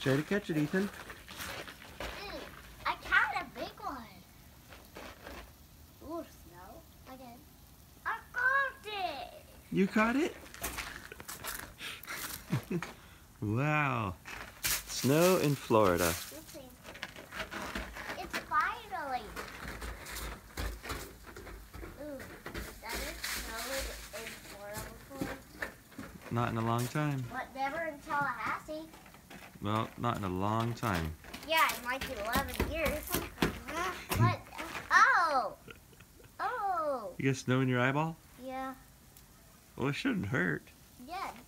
Try to catch it, Ethan. Mm, I caught a big one. Ooh, snow. I. I caught it. You caught it? wow. Snow in Florida. It's finally. Ooh, that is snowed in Florida before, Not in a long time. but never in Tallahassee. Well, not in a long time. Yeah, in like 11 years. Uh-huh. What? Oh! Oh! You got snow in your eyeball? Yeah. Well, it shouldn't hurt. Yeah, it does. It